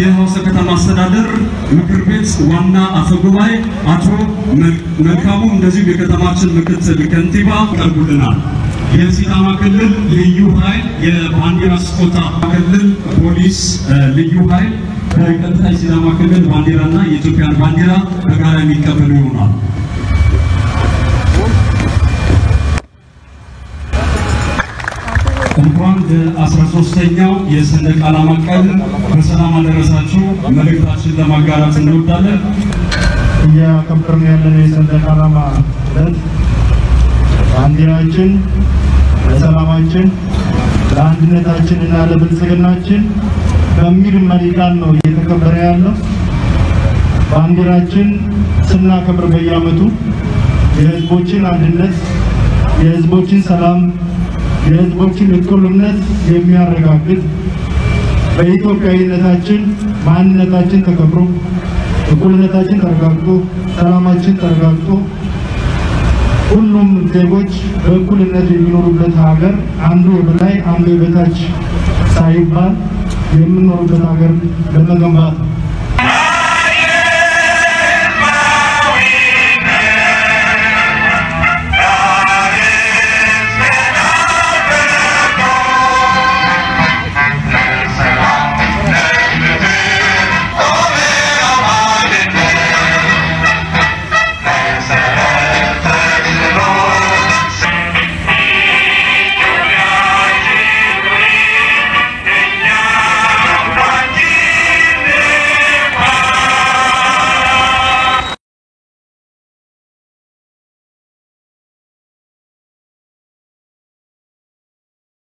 የሐዋሳ ከተማ አስተዳደር ምክር ቤት ዋና አፈ ጉባኤ አቶ መልካሙ እንደዚሁም የከተማችን ምክትል ከንቲባ ቀርቡልናል። የሲዳማ ክልል ልዩ ኃይል የባንዲራ ስጦታ ክልል ፖሊስ ልዩ ኃይል በቀጥታ የሲዳማ ክልል ባንዲራና የኢትዮጵያን ባንዲራ በጋራ የሚቀበሉ ይሆናል። እንኳን በአስራ ሶስተኛው የሰንደቅ ዓላማ ቀን በሰላም አደረሳችሁ መልእክታችን ለማጋራት እንወዳለን። እያከበርን ያለነው የሰንደቅ ዓላማ ባንዲራችን ለሰላማችን፣ ለአንድነታችን እና ለብልጽግናችን በሚል መሪ ቃል ነው እየተከበረ ያለው። ባንዲራችን ስናከብር በየዓመቱ የሕዝቦችን አንድነት፣ የሕዝቦችን ሰላም፣ የሕዝቦችን እኩልነት የሚያረጋግጥ በኢትዮጵያዊነታችን ማንነታችን ተከብሮ እኩልነታችን ተረጋግጦ ሰላማችን ተረጋግጦ ሁሉም ዜጎች በእኩልነት የሚኖሩበት ሀገር አንዱ የበላይ አንዱ የበታች ሳይባል የምንኖርበት ሀገር ለመገንባት ነው።